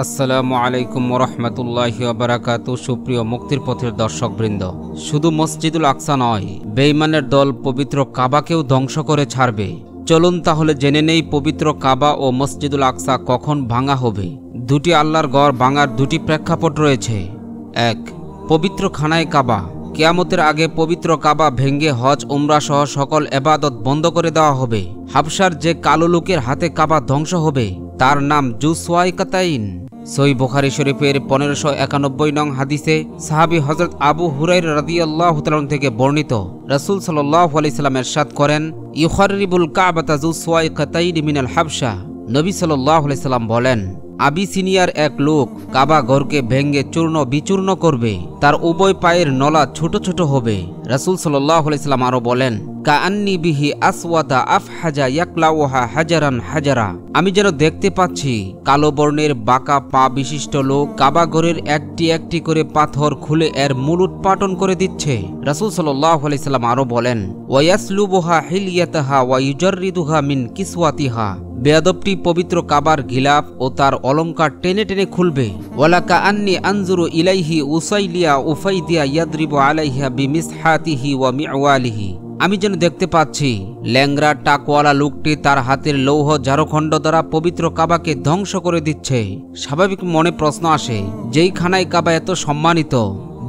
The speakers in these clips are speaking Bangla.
আসসালামু আলাইকুম রহমতুল্লাহ বারাকাতু সুপ্রিয় মুক্তির পথের দর্শকবৃন্দ। শুধু মসজিদুল আকসা নয় বেইমানের দল পবিত্র কাবাকেও ধ্বংস করে ছাড়বে। চলুন তাহলে জেনে নেই পবিত্র কাবা ও মসজিদুল আকসা কখন ভাঙা হবে। দুটি আল্লাহর গড় ভাঙার দুটি প্রেক্ষাপট রয়েছে। এক, পবিত্র খানায় কাবা। কেয়ামতের আগে পবিত্র কাবা ভেঙ্গে হজ, উমরা সহ সকল এবাদত বন্ধ করে দেওয়া হবে। হাবসার যে কালো লোকের হাতে কাবা ধ্বংস হবে, তার নাম জুসওয়াই কাতাইন সই বুখারি শরীফের পনেরোশো একানব্বই নং হাদিসে সাহাবি হজরত আবু হুরাইর রাদিয়াল্লাহ তাআলা থেকে বর্ণিত, রসুল সাল্লাহ আলাইহি সাল্লাম এরশাদ করেন, ইউখারিবুল কাবাতাজু সোয়াই কাতাইন মিনাল হাবসা নবী সাল্লাহ আলাইহি সাল্লাম বলেন আবিসিনিয়ার এক লোক কাবা ঘরকে ভেঙ্গে চূর্ণ বিচূর্ণ করবে। তার উভয় পায়ের নলা ছোট ছোট হবে। রাসূল সাল্লাম আরও বলেন, কাআন্নি বিহি আসওয়াদা আফহাজা ইয়াকলাউহা হাজারান হাজারা। আমি যেন দেখতে পাচ্ছি কালো বর্ণের বাঁকা পা বিশিষ্ট লোক কাবা ঘরের একটি একটি করে পাথর খুলে এর মূল উৎপাটন করে দিচ্ছে। রাসূল সাল্লাম আরও বলেন ওয়াসলুবুহা হিলিয়াতাহা ওয়া ইউজাররিদুহা মিন কিসওয়াতিহা। বেয়াদবটি পবিত্র কাবার গিলাফ ও তার অলঙ্কার টেনে টেনে খুলবে। ওয়ালাকা আন্নি আনজুরু ইলাইহি উসাইলিয়া উফাইদিয়া ইয়াদরিবু আলাইহা বিমিসহাতিহি ওয়া মিআওয়ালিহি আমি যেন দেখতে পাচ্ছি ল্যাংরা টাকওয়ালা লোকটি তার হাতের লৌহ ঝাড়খণ্ড দ্বারা পবিত্র কাবাকে ধ্বংস করে দিচ্ছে। স্বাভাবিক মনে প্রশ্ন আসে যেই খানায় কাবা এত সম্মানিত?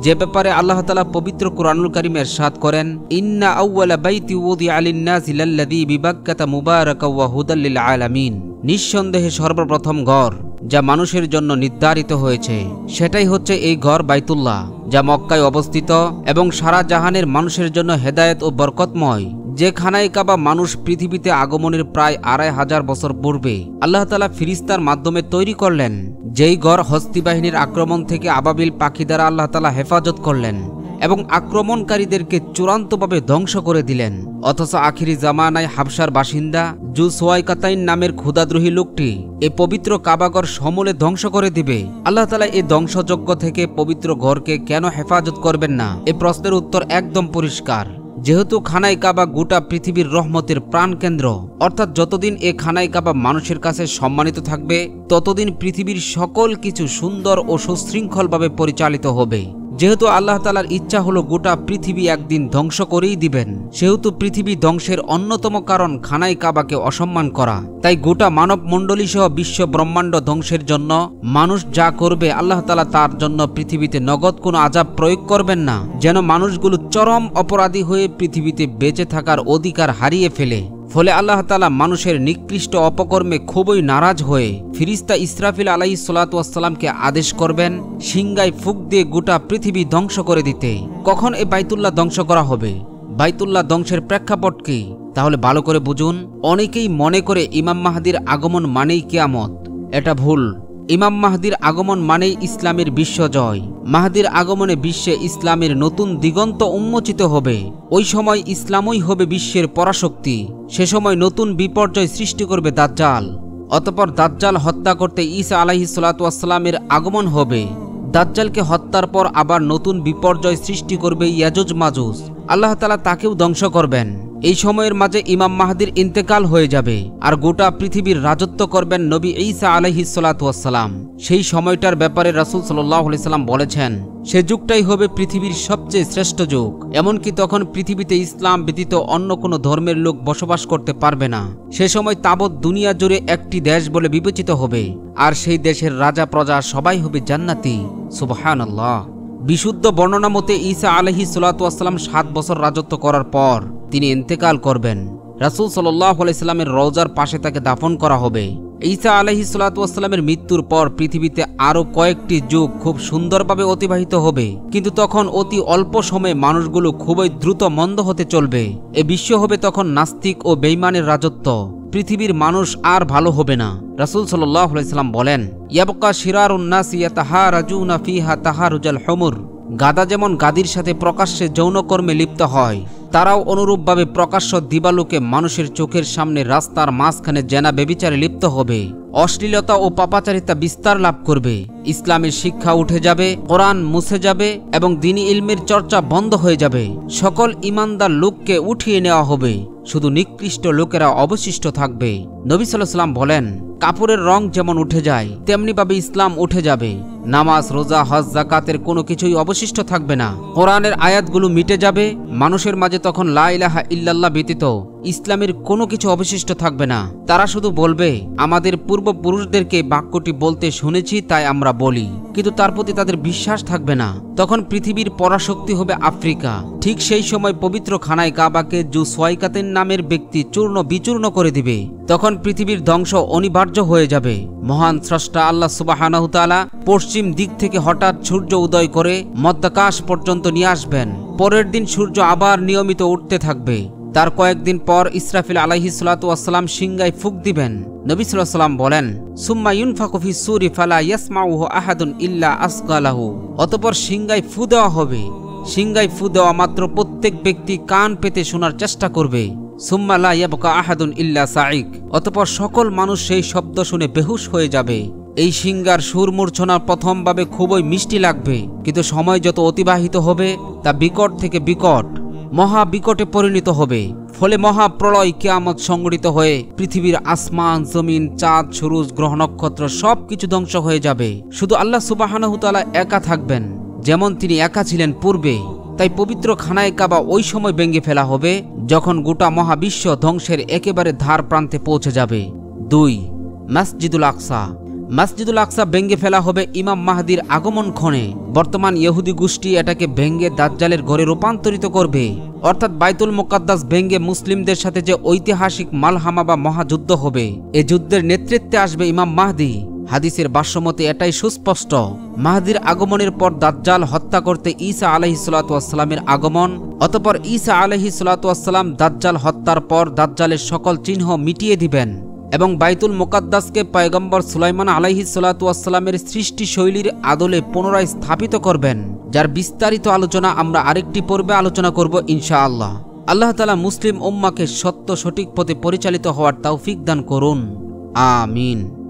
যে ব্যাপারে আল্লাহ তালা পবিত্র কোরআনুল করিমের সাদ করেন, ইন্না ওয়া আলামিন। নিঃসন্দেহে সর্বপ্রথম ঘর যা মানুষের জন্য নির্ধারিত হয়েছে, সেটাই হচ্ছে এই ঘর বাইতুল্লাহ, যা মক্কায় অবস্থিত এবং সারা জাহানের মানুষের জন্য হেদায়েত ও বরকতময়। যে কাবা মানুষ পৃথিবীতে আগমনের প্রায় আড়াই হাজার বছর পূর্বে আল্লাহ তালা ফিরিস্তার মাধ্যমে তৈরি করলেন, যেই ঘর হস্তি বাহিনীর আক্রমণ থেকে আবাবিল পাখি দ্বারা আল্লাহ তালা হেফাজত করলেন এবং আক্রমণকারীদেরকে চূড়ান্তভাবে ধ্বংস করে দিলেন। অথচ আখিরি জামানায় হাবসার বাসিন্দা জু সোয়াইকাতাইন নামের ক্ষুদাদ্রোহী লোকটি এ পবিত্র কাবাগর সমূলে ধ্বংস করে দিবে। আল্লাহ তালা এই ধ্বংসযজ্ঞ থেকে পবিত্র ঘরকে কেন হেফাজত করবেন না? এ প্রশ্নের উত্তর একদম পরিষ্কার। যেহেতু খানাই কাবা গোটা পৃথিবীর রহমতের প্রাণকেন্দ্র, অর্থাৎ যতদিন এ খানাই কাবা মানুষের কাছে সম্মানিত থাকবে, ততদিন পৃথিবীর সকল কিছু সুন্দর ও সুশৃঙ্খলভাবে পরিচালিত হবে। যেহেতু আল্লাহ তালার ইচ্ছা হলো গোটা পৃথিবী একদিন ধ্বংস করেই দিবেন, সেহেতু পৃথিবী ধ্বংসের অন্যতম কারণ খানাই কাবাকে অসম্মান করা। তাই গোটা মানব মণ্ডলী সহ বিশ্ব ব্রহ্মাণ্ড ধ্বংসের জন্য মানুষ যা করবে আল্লাহ তালা তার জন্য পৃথিবীতে নগদ কোনো আজাব প্রয়োগ করবেন না, যেন মানুষগুলো চরম অপরাধী হয়ে পৃথিবীতে বেঁচে থাকার অধিকার হারিয়ে ফেলে। ফলে আল্লাহ তালা মানুষের নিকৃষ্ট অপকর্মে খুবই নারাজ হয়ে ফিরিস্তা ইসরাফিল আলাহি সালাতামকে আদেশ করবেন সিংগায় ফুক দিয়ে গোটা পৃথিবী ধ্বংস করে দিতে। কখন এ বাইতুল্লাহ ধ্বংস করা হবে? বাইতুল্লাহ ধ্বংসের প্রেক্ষাপট কি? তাহলে ভালো করে বুঝুন, অনেকেই মনে করে ইমাম মাহাদির আগমন মানেই কেয়ামত। এটা ভুল। ইমাম মাহাদির আগমন মানেই ইসলামের বিশ্বজয় মাহাদির আগমনে বিশ্বে ইসলামের নতুন দিগন্ত উন্মোচিত হবে। ওই সময় ইসলামই হবে বিশ্বের পরাশক্তি। সে সময় নতুন বিপর্যয় সৃষ্টি করবে দাজ্জাল। অতপর দাজ্জাল হত্যা করতে ঈসা আলাহি সালাতামের আগমন হবে। দাজ্জালকে হত্যার পর আবার নতুন বিপর্যয় সৃষ্টি করবে ইয়াজুজ মাজুজ। আল্লাহ তালা তাকেও ধ্বংস করবেন। এই সময়ের মাঝে ইমাম মাহাদির ইন্তেকাল হয়ে যাবে, আর গোটা পৃথিবীর রাজত্ব করবেন নবী ঈসা আলহি সালাতাম সেই সময়টার ব্যাপারে রাসুল সাল্লাম বলেছেন, সে যুগটাই হবে পৃথিবীর সবচেয়ে শ্রেষ্ঠ যুগ। এমনকি তখন পৃথিবীতে ইসলাম ব্যতীত অন্য কোনো ধর্মের লোক বসবাস করতে পারবে না। সে সময় তাবৎ দুনিয়া জুড়ে একটি দেশ বলে বিবেচিত হবে, আর সেই দেশের রাজা প্রজা সবাই হবে জান্নাতি। সুবহান বিশুদ্ধ বর্ণনা মতে ঈসা আলহি সালাতাম সাত বছর রাজত্ব করার পর তিনি ইন্তেকাল করবেন। রাসুল সাল্লাহ আলাইস্লামের রওজার পাশে তাকে দাফন করা হবে। ঈসা আলহি সালাতামের মৃত্যুর পর পৃথিবীতে আরও কয়েকটি যুগ খুব সুন্দরভাবে অতিবাহিত হবে। কিন্তু তখন অতি অল্প সময়ে মানুষগুলো খুবই দ্রুত মন্দ হতে চলবে। এ বিশ্ব হবে তখন নাস্তিক ও বেইমানের রাজত্ব। পৃথিবীর মানুষ আর ভালো হবে না। রাসুল সাল্লাম বলেন, ইয়াবকা শিরার উন্নাস ইয়া তাহা রাজুনা ফিহা তাহারুজাল হমুর। গাদা যেমন গাদির সাথে প্রকাশ্যে যৌনকর্মে লিপ্ত হয় তারাও অনুরূপভাবে প্রকাশ্য দিবালুকে মানুষের চোখের সামনে রাস্তার মাঝখানে জেনা বেবিচারে লিপ্ত হবে। অশ্লীলতা ও পাপাচারিতা বিস্তার লাভ করবে। ইসলামের শিক্ষা উঠে যাবে, কোরআন মুছে যাবে এবং দিনী ইলমের চর্চা বন্ধ হয়ে যাবে। সকল ইমানদার লোককে উঠিয়ে নেওয়া হবে। শুধু নিকৃষ্ট লোকেরা অবশিষ্ট থাকবে। নবী সাল্লাম বলেন কাপড়ের রং যেমন উঠে যায়, তেমনিভাবে ইসলাম উঠে যাবে। নামাজ, রোজা, হজ জাকাতের কোনো কিছুই অবশিষ্ট থাকবে না। কোরআনের আয়াতগুলো মিটে যাবে, মানুষের মাঝে তখন লা ইলাহা ইল্লাল্লাহ ব্যতীত ইসলামের কোনো কিছু অবশিষ্ট থাকবে না। তারা শুধু বলবে, আমাদের পূর্বপুরুষদেরকে বাক্যটি বলতে শুনেছি, তাই আমরা বলি। কিন্তু তার প্রতি তাদের বিশ্বাস থাকবে না। তখন পৃথিবীর পরাশক্তি হবে আফ্রিকা। ঠিক সেই সময় পবিত্র খানায় কাবাকে জু সোয়াইকাতের নামের ব্যক্তি চূর্ণ বিচূর্ণ করে দিবে। তখন পৃথিবীর ধ্বংস অনিবার্য হয়ে যাবে। মহান স্রষ্টা আল্লাহ সুবাহানাহুতালা পশ্চিম দিক থেকে হঠাৎ সূর্য উদয় করে মধ্যাকাশ পর্যন্ত নিয়ে আসবেন। পরের দিন সূর্য আবার নিয়মিত উঠতে থাকবে। তার কয়েকদিন পর ইসরাফিল আলাহি সালাতাম সিংগায় ফুক দিবেন। নবী সাল্লাম বলেন, সুম্মা ইউনফাকুফি সুরি ফালা ইয়াসমাউহ আহাদুন ইল্লা আসগালাহু অতপর সিংগায় ফু দেওয়া হবে। সিংগায় ফু দেওয়া মাত্র প্রত্যেক ব্যক্তি কান পেতে শোনার চেষ্টা করবে। সুম্মা লা ইয়াবকা আহাদুন ইল্লা সাইক অতপর সকল মানুষ সেই শব্দ শুনে বেহুশ হয়ে যাবে। এই সিঙ্গার সুর মূর্ছনা প্রথমভাবে খুবই মিষ্টি লাগবে। কিন্তু সময় যত অতিবাহিত হবে, তা বিকট থেকে বিকট। মহা বিকটে পরিণত হবে। ফলে মহা প্রলয় কেয়ামত সংগঠিত হয়ে পৃথিবীর আসমান, জমিন, চাঁদ, সুরুজ, গ্রহ, নক্ষত্র সব কিছু ধ্বংস হয়ে যাবে। শুধু আল্লাহ সুবাহানহুতালা একা থাকবেন। যেমন তিনি একা ছিলেন পূর্বে, তাই পবিত্র খানায় কাবা ওই সময় ভেঙে ফেলা হবে, যখন গোটা মহাবিশ্ব ধ্বংসের একেবারে ধার প্রান্তে পৌঁছে যাবে। দুই, মসজিদুল আকসা। মসজিদুল আকসা ভেঙ্গে ফেলা হবে ইমাম মাহাদির আগমন ক্ষণে। বর্তমান ইহুদি গোষ্ঠী এটাকে ভেঙ্গে দাজ্জালের ঘরে রূপান্তরিত করবে। অর্থাৎ বাইতুল মোকাদ্দাস ভেঙ্গে মুসলিমদের সাথে যে ঐতিহাসিক মালহামা বা মহাযুদ্ধ হবে, এ যুদ্ধের নেতৃত্বে আসবে ইমাম মাহদি। হাদিসের ভাষ্যমতে এটাই সুস্পষ্ট। মাহাদির আগমনের পর দাজ্জাল হত্যা করতে ঈসা আলহি সালাতামের আগমন, অতপর ঈসা আলহি সালাতাম দাজ্জাল হত্যার পর দাজ্জালের সকল চিহ্ন মিটিয়ে দিবেন। এবং বাইতুল মোকাদ্দাসকে পয়গম্বর সুলাইমান আলাইহি সালাতামের সৃষ্টি শৈলীর আদলে পুনরায় স্থাপিত করবেন, যার বিস্তারিত আলোচনা আমরা আরেকটি পর্বে আলোচনা করব ইনশাআল্লাহ। আল্লাহ তালা মুসলিম উম্মাকে সত্য সঠিক পথে পরিচালিত হওয়ার তৌফিক দান করুন। আমিন।